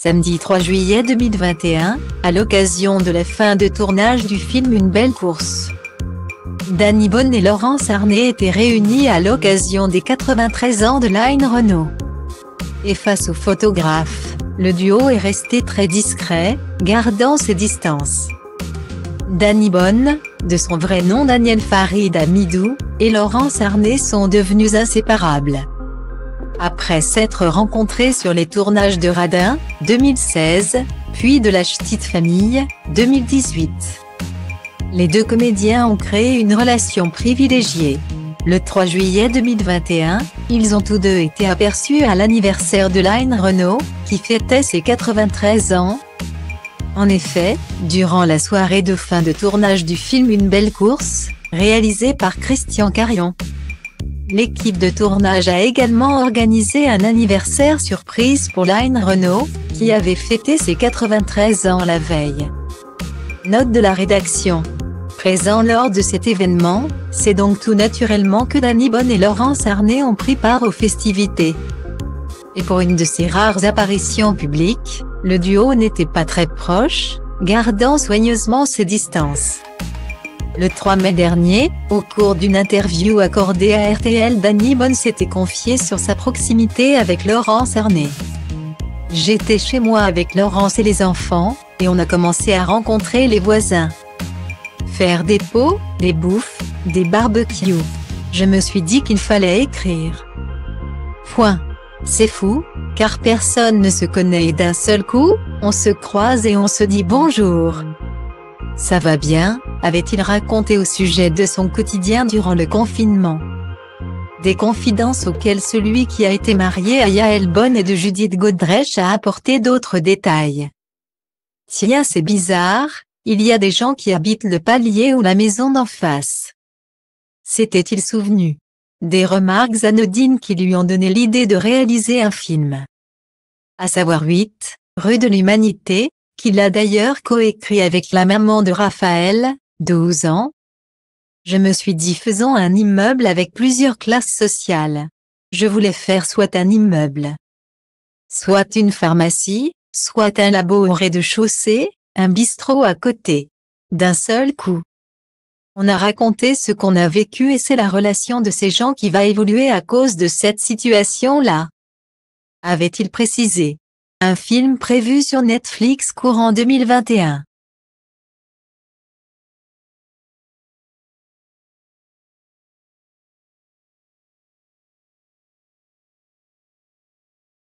Samedi 3 juillet 2021, à l'occasion de la fin de tournage du film Une belle course. Danny Bonne et Laurence Arnay étaient réunis à l'occasion des 93 ans de Line Renault. Et face aux photographes, le duo est resté très discret, gardant ses distances. Danny Bonne, de son vrai nom Daniel Farid Amidou, et Laurence Arnay sont devenus inséparables. Après s'être rencontrés sur les tournages de Radin, 2016, puis de La Ch'tite Famille, 2018. Les deux comédiens ont créé une relation privilégiée. Le 3 juillet 2021, ils ont tous deux été aperçus à l'anniversaire de Line Renault, qui fêtait ses 93 ans. En effet, durant la soirée de fin de tournage du film Une belle course, réalisé par Christian Carion, L'équipe de tournage a également organisé un anniversaire surprise pour Line Renault, qui avait fêté ses 93 ans la veille. Note de la rédaction. Présent lors de cet événement, c'est donc tout naturellement que Danny Bonne et Laurence Arnay ont pris part aux festivités. Et pour une de ses rares apparitions publiques, le duo n'était pas très proche, gardant soigneusement ses distances. Le 3 mai dernier, au cours d'une interview accordée à RTL Danny Bonne s'était confié sur sa proximité avec Laurence Arnay. J'étais chez moi avec Laurence et les enfants, et on a commencé à rencontrer les voisins. Faire des pots, des bouffes, des barbecues. Je me suis dit qu'il fallait écrire. Point. C'est fou, car personne ne se connaît et d'un seul coup, on se croise et on se dit bonjour. Ça va bien, avait-il raconté au sujet de son quotidien durant le confinement. Des confidences auxquelles celui qui a été marié à Yael Bonne et de Judith Godrèche a apporté d'autres détails. Tiens c'est bizarre, il y a des gens qui habitent le palier ou la maison d'en face. S'était-il souvenu? Des remarques anodines qui lui ont donné l'idée de réaliser un film. À savoir 8, rue de l'Humanité, qu'il a d'ailleurs coécrit avec la maman de Raphaël, 12 ans. Je me suis dit faisant un immeuble avec plusieurs classes sociales. Je voulais faire soit un immeuble, soit une pharmacie, soit un labo au rez-de-chaussée, un bistrot à côté. D'un seul coup. On a raconté ce qu'on a vécu et c'est la relation de ces gens qui va évoluer à cause de cette situation-là. Avait-il précisé. Un film prévu sur Netflix courant 2021.